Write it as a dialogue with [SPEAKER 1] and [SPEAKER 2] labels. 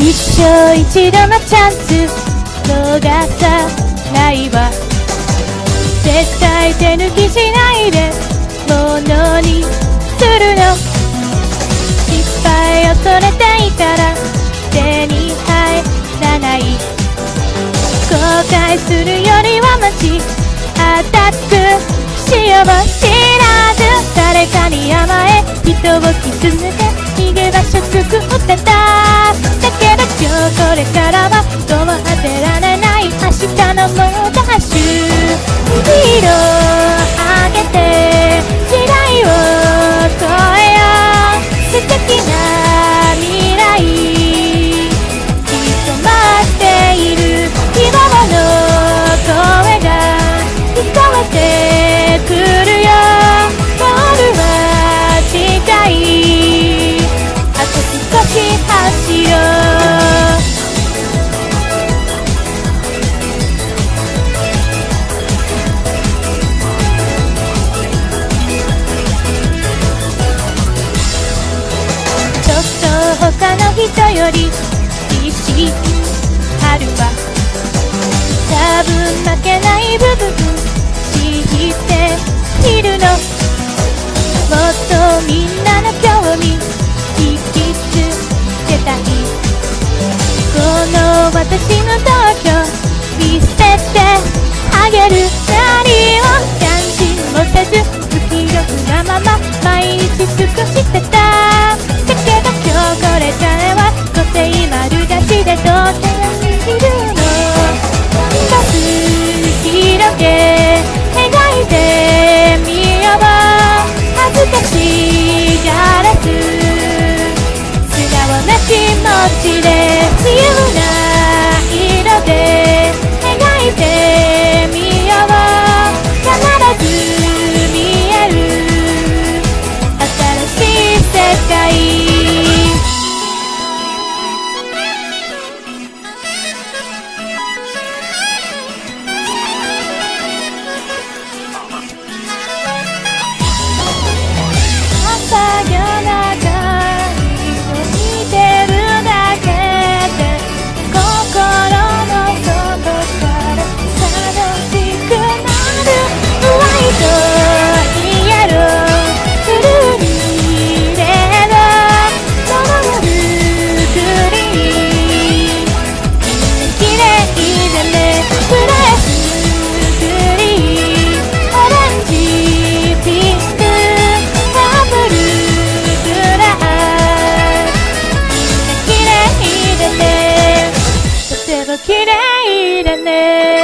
[SPEAKER 1] 一生一度のチャンス逃さないわ絶対手抜きしないでものにするの。失敗を恐れていたら手に入らない。後悔するよりはマシアタックしよう知らず誰かに甘え人を傷つけ逃げ場所作ってた。人より厳しい春は多分負けない部分知っているの。もっとみんなの興味引きつけたい。この私の通り強ちでな色で綺麗だね。